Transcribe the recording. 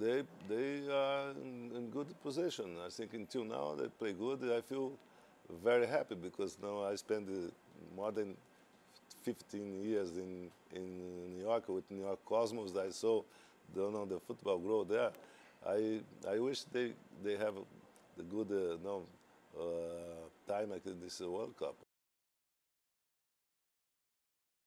they they are in, in good position. I think until now they play good. I feel very happy because now I spend uh, more than 15 years in in New York with New York Cosmos. I saw the, know, the football grow there. I I wish they they have the good uh, no, uh, time like this uh, World Cup.